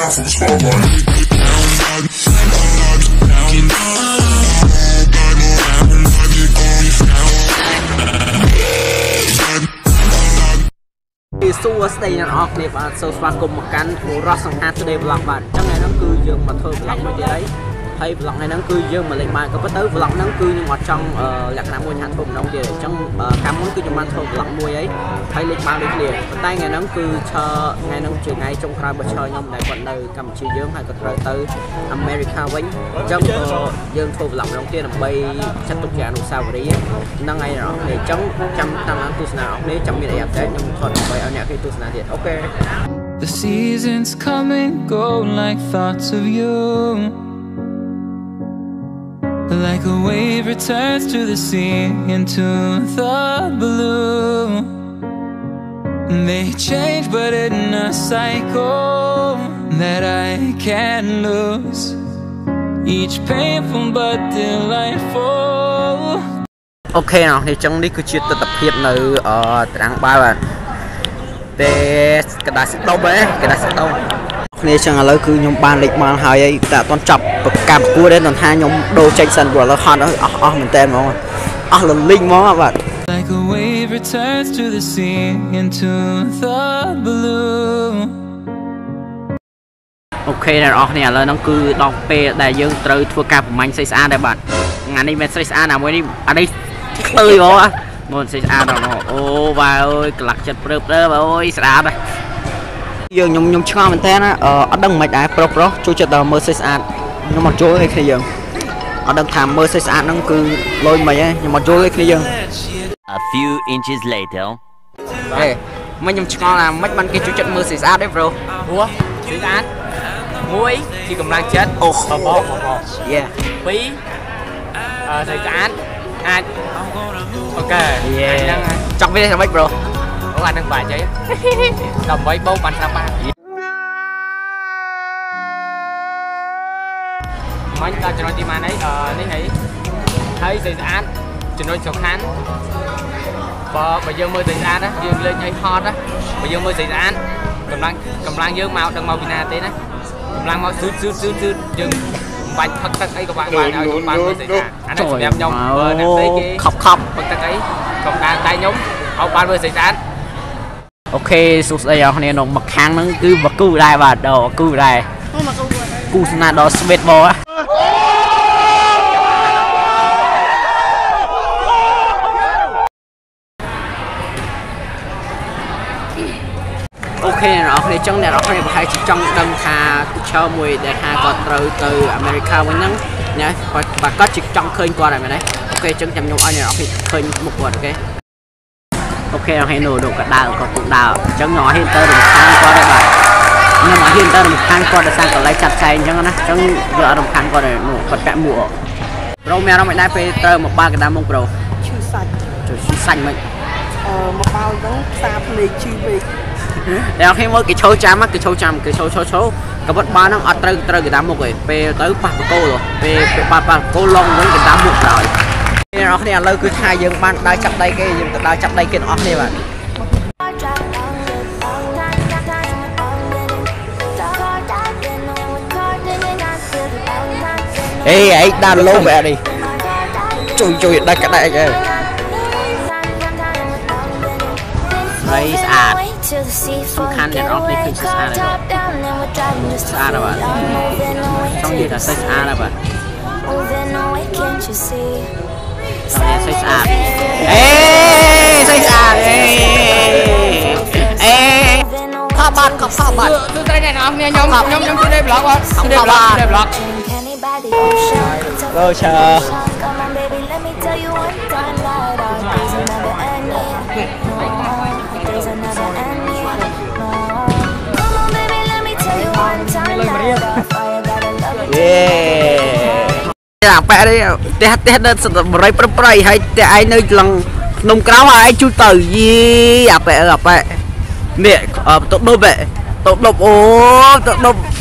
down for the spotlight. ពីសួស្តីអ្នកនរគ្នាបាទសូមស្វាគមន៍មកកាន់រស់សង្ហា Today Vlog បាទអញ្ចឹងថ្ងៃហ្នឹងគឺយើងមកធ្វើ vlog មួយទៀតហើយ ហើយ vlog ថ្ងៃហ្នឹងគឺយើងមកលេងបានក៏ប៉ុន្តែ vlog ហ្នឹងគឺខ្ញុំអត់ចង់អឺលក្ខណៈមួយហាត់ធ្វើម្ដងទៀតអញ្ចឹងអឺកាលមុនគឺខ្ញុំបានធ្វើ vlog មួយហើយហើយលេងបានដូចគ្នាប៉ុន្តែថ្ងៃហ្នឹងគឺឈរថ្ងៃហ្នឹងជាថ្ងៃចុងក្រោយរបស់ឈរខ្ញុំដែលគាត់នៅកម្ពុជាយើងហើយក៏ត្រូវទៅអាមេរិកវិញអញ្ចឹងក៏យើងធ្វើ vlog ម្ដងទៀតដើម្បីចាត់ទុកជាអនុស្សាវរីយ៍ហ្នឹងហើយអ្នកនរគ្នាអញ្ចឹងចាំតាមដានទស្សនាអ្នកនរគ្នាចាំមានអីអាប់ដេតខ្ញុំថតដើម្បីឲ្យអ្នកគេទស្សនាទៀតអូខេ The seasons come and go like thoughts of you. Like a wave returns to the sea into the blue. They change, but in a cycle that I can't lose. Each painful but delightful. អូខេអ្នកនរគ្នាអញ្ចឹងនេះគឺជាទស្សនវិជ្ជានៅអត្រាំងបាល់បាទតែកដាសិដុំហ៎កដាសិដុំគ្នាអញ្ចឹងឥឡូវគឺខ្ញុំបានលេខបានហើយហើយតែអត់ទាន់ចប់ ការប្រកួតទេដល់ថាខ្ញុំដូរចេញសិនព្រោះឥឡូវហត់ហើយអស់អស់មែនតើហ្មងអស់លលីងហ្មងបាទ Like a wave returns to the sea into the blue. អូខេអ្នកនរគ្នាឥឡូវហ្នឹងគឺដល់ពេលដែលយើងត្រូវធ្វើការប្រមាញ់ស្អីស្អាតដែរបាទថ្ងៃនេះមិនស្អីស្អាតណាមួយនេះអានេះខ្ទើយហ្មងមកស្អីស្អាតដល់មកអូបាទអើយកន្លះចិត្តព្រឹបទៅបាទអើយស្អាតហើយយើងខ្ញុំខ្ញុំឆ្ងល់មែនតើណាអឺអត់ដឹងមិនដែរប្រុសប្រុសជួយចិត្តដល់មើលស្អីស្អាត ខ្ញុំអត់យល់ទេគ្នាយើងអត់ដឹងថាមើលស្អីស្អាតហ្នឹងគឺលុយមិនហ៎ខ្ញុំអត់យល់ទេគ្នាយើង A few inches later. ហេមិនខ្ញុំឆ្ងល់ថាមិនបានគេជួយចិត្តមើលស្អីស្អាតទេប្រុសព្រោះស្អីស្អាតមួយជាកម្លាំងចិត្តអូបបបបយេពីរអឺស្អីស្អាតអាចអូខេហ្នឹងចង់វាថាម៉េចប្រុសអូអានឹងបាច់អីដើម្បីបោកបានស្រាប់បាន មាញ់ដល់ចំណុចទីម៉ានអីអឺនេះអីហើយស្អីស្អាតចំណុចសំខាន់បើបើយើងមើលស្អីស្អាតណាយើងលេងអីហត់ណាបើយើងមើលស្អីស្អាតកម្លាំងកម្លាំងយើងមកដឹងមកពីណាទេណាកម្លាំងមកស៊ឺតស៊ឺតស៊ឺតស៊ឺតយើងមិនបាច់ផឹកទឹកអីក៏បានបានឲ្យបានមើលស្អីស្អាតអានេះសម្រាប់ខ្ញុំបើអ្នកផ្សេងគេខប់ខប់ផឹកទឹកអីកំដៅតែខ្ញុំឲ្យបានមើលស្អីស្អាតអូខេសួស្តីអ្នកគ្នានៅមកខាងហ្នឹងគឺបកគូដែរបាទដល់បកគូដែរគូ ស្នាដល់ sweet ball ណាអូខេអ្នកនរគ្នាអញ្ចឹងអ្នកនរគ្នាប្រហែលជាចង់ដឹងថាគូឈើមួយដែលថាគាត់ត្រូវទៅអាមេរិកវិញហ្នឹងណាគាត់បើគាត់ជាចង់ឃើញគាត់ហើយមែនទេអូខេអញ្ចឹងចាំខ្ញុំឲ្យអ្នកនរគ្នាឃើញមុខគាត់អូខេអូខេអ្នកនរគ្នានោះនោះក៏ដើរគាត់ពុកដើរអញ្ចឹងខ្ញុំអត់ហ៊ានទៅរំខានគាត់ទេបាទ ខ្ញុំអត់ហ៊ានទៅរំខានគាត់ដោយសារកន្លែងចាត់ចែងអញ្ចឹងណាអញ្ចឹងយកអត់រំខានគាត់ទេនោះគាត់ពាក់មួកប្រូមានអារម្មណ៍មិនដែរពេលត្រូវមកបាល់កណ្ដាលមុខប្រូឈឺសាច់ជួយឈឺសាច់មិនអឺមកបោលហ្នឹងផ្សារភ្នែកឈឺពេកតែខ្ញុំមើលគេឈោចាំគេឈោចាំគេឈោឈោឈោក៏ប៉ុតបានហ្នឹងអត់ត្រូវត្រូវកណ្ដាលមុខទេពេលទៅប៉ះបកគោពេលពេលប៉ះប៉ះបកគោឡងវិញកណ្ដាលមុខក្រោយអ្នកនរគ្នាឥឡូវគឺថាយើងបានដើរចាប់ដៃគេយើងទៅដើរចាប់ដៃគេទាំងអស់គ្នាបាទ យបាទចង់និយាយថាសិស្សស្អាតហើយបាទចង់ចង់និយាយសិស្សស្អាតអេសិស្សស្អាតអេអេខបបាត់ខបខបបាត់គឺត្រូវអ្នកនរគ្នាខ្ញុំខ្ញុំខ្ញុំជួយ vlog បាទខបជួយខបបា vlog ត់ជួយ vlog Go, Cha. Come on, baby, let me tell you one time that our days are never ending. No, days are never ending. No. Come on, baby, let me tell you one time that our fire got a love យេអាប៉ែនេះផ្ទះផ្ទះដើរសិតបរិយប្រប្រៃហើយផ្ទះឯងនៅឡើងភ្នំក្រៅហើយឯងជួយទៅយីអាប៉ែអើអាប៉ែនេះបន្ទប់ដប់ហ៎បន្ទប់ដប់អូបន្ទប់ដប់